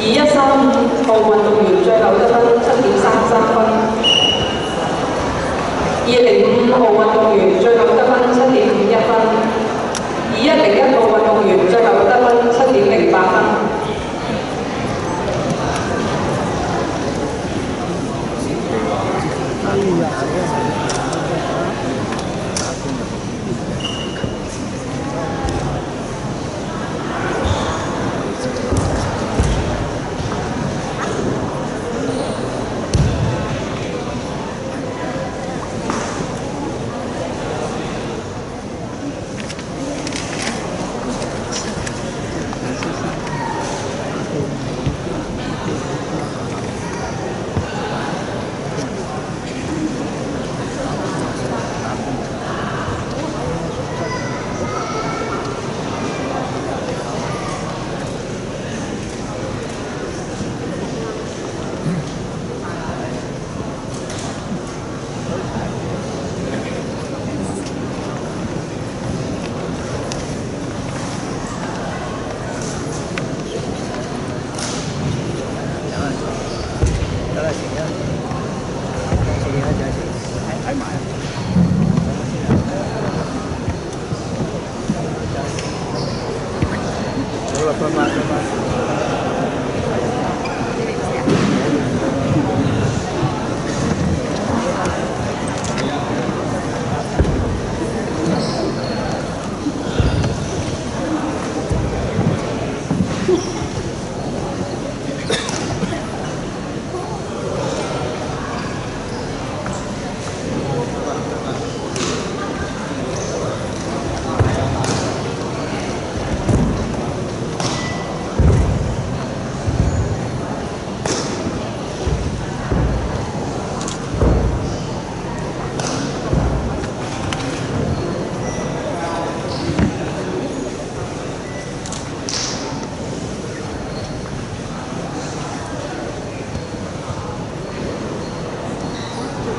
二一三五号运动员最后一分，七点三三分。二零五号运动员。Papa, Papa,